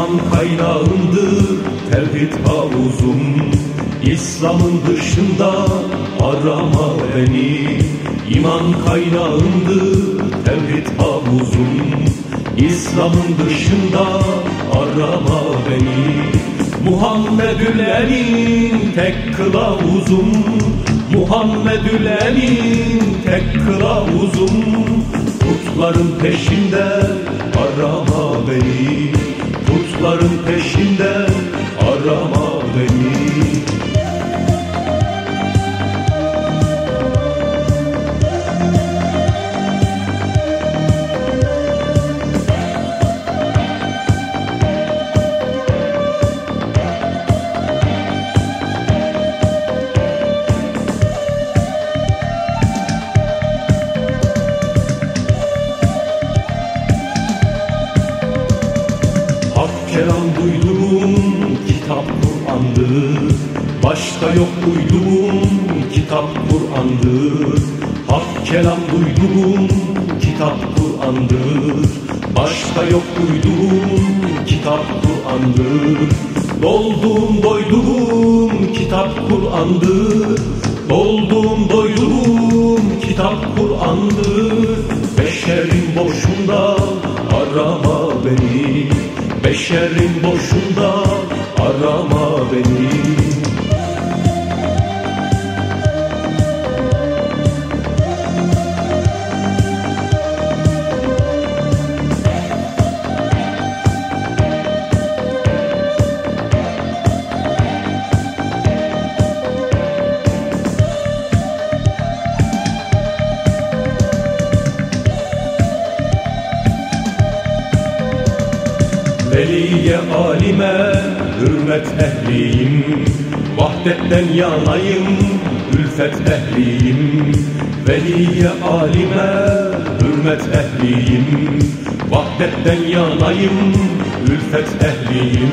iman kaynağımdır Tevhid havuzum İslam'ın dışında arama beni. İman kaynağımdır Tevhid havuzum İslam'ın dışında arama beni. Muhammedül Emin tek kılavuzum. Muhammedül Emin tek kılavuzum. Kutların peşinde arama beni. Putların peşinde arama duyduğum kitap Kur'an'dır Başka yok duyduğum kitap Kur'an'dır Hak kelam duyduğum kitap Kur'an'dır Başka yok duyduğum kitap Kur'an'dır Dolduğum doyduğum kitap Kur'an'dır Dolduğum doyduğum kitap Kur'an'dır Beşerin boşunda arama beni Beşerin boşunda arama beni Veliye alime hürmet ehliyim. Vahdetten yanayım ülfet ehliyim. Veliye alime hürmet ehliyim. Vahdetten yanayım ülfet ehliyim.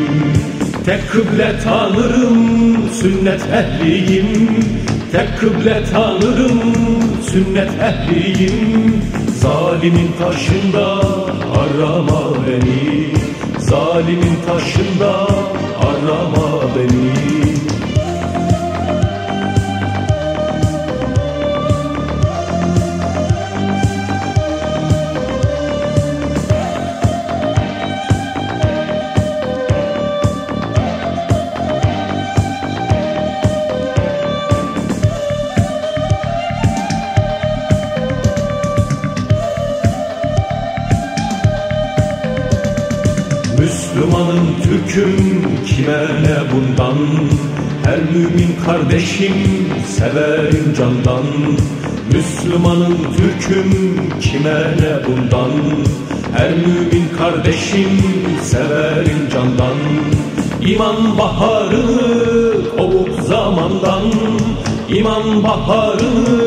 Tek kıble tanırım sünnet ehliyim. Tek kıble tanırım sünnet ehliyim. Zalimin taşında arama beni Zalimin taşında arama beni Müslümanın Türk'üm kime ne bundan? Her mümin kardeşim severim candan. Müslümanın Türk'üm kime ne bundan? Her mümin kardeşim severim candan. İman baharını kovup zamandan. İman baharını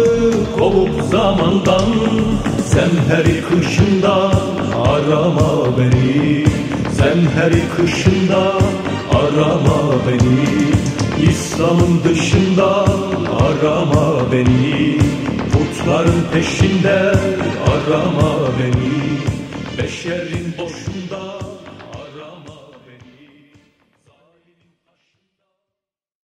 kovup zamandan. Zemheri kışında arama beni Zemheri kışında arama beni. İslam'ın dışında arama beni. Putların peşinde arama beni. Beşerin boşunda